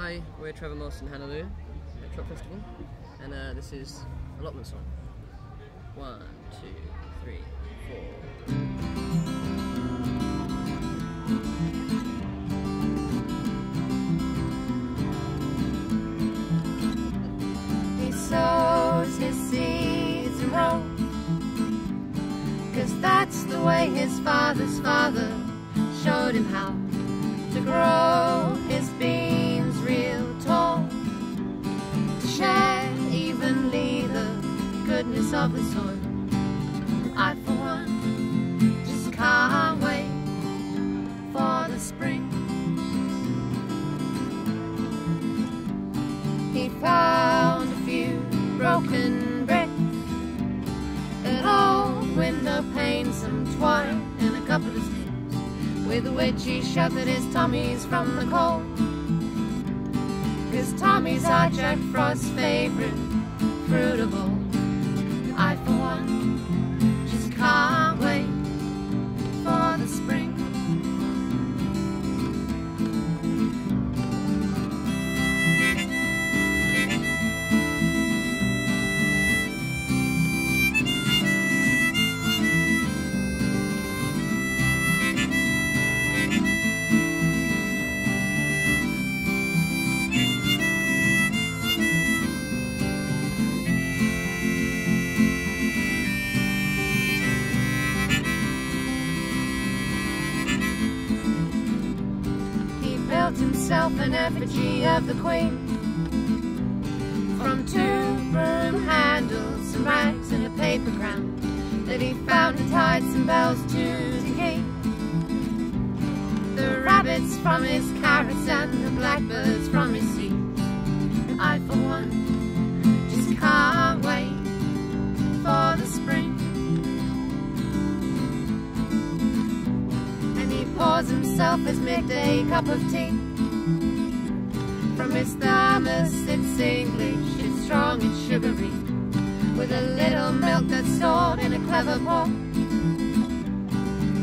Hi, we're Trevor Moss and Hannah Lou at Truck Festival, and uh, this is allotment song. One, two, three, four. He sows his seeds rows Cause that's the way his father's father showed him how To grow goodness of the soil I for one just can't wait for the spring. He found a few broken bricks, an old window pane, some twine, and a couple of sticks, with which he sheltered his Tommies from the cold. Cause Tommies are Jack Frost's favorite fruit one, Himself an effigy of the Queen. From two broom handles, some rags and a paper crown That he found and tied some bells to keep The rabbits from his carrots and the blackbirds from his seeds I for one just can't himself his midday cup of tea. From his thermos, it's English, it's strong, it's sugary, with a little milk that's stored in a clever pot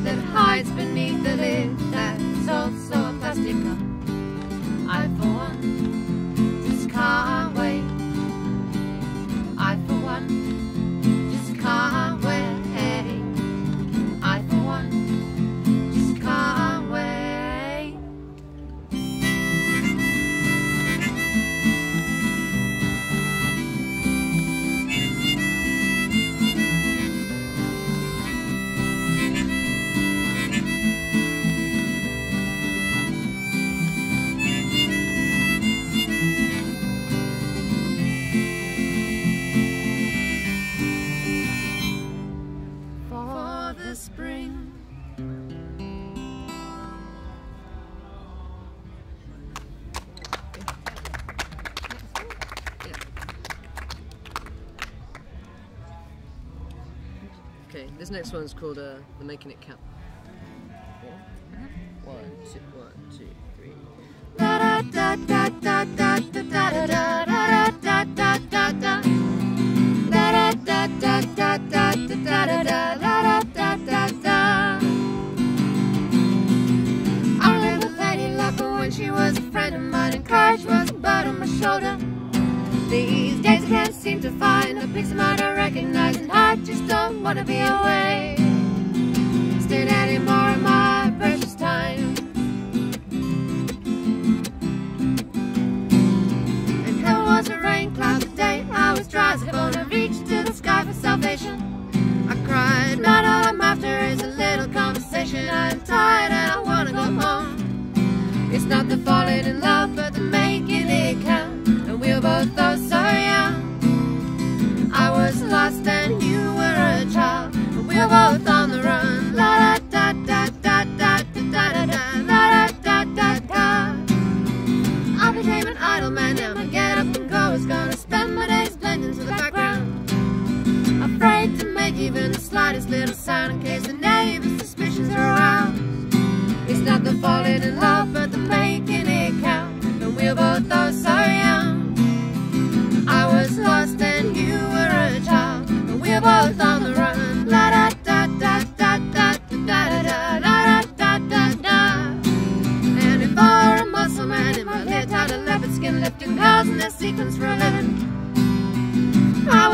that hides beneath the lid that's also a plastic cup. I, for Okay, this next one's called uh, The Making It Count. One, two, one, two, three. Da da da da da da da da da da da da da da. Da da da da da da da da da da da da da. I remember Lady Lucker when she was a friend of mine and courage was a bird on my shoulder. These days I can't seem to find a peace of mind I recognize and I just don't wanna be away. An idle man, my get up and go is gonna spend my days blending to the background. Afraid to make even the slightest little sound in case the neighbors' suspicions are aroused. It's not the falling in love, but the making it count. And we're both oh so young. I was lost and you were a child, and we're both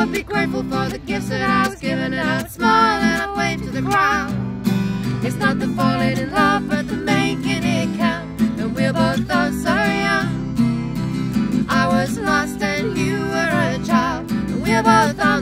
would be grateful for the gifts that I was given, and I'd smile and I'd wave to the crowd. It's not the falling in love, but the making it count. And we're both oh so young. I was lost and you were a child, and we're both on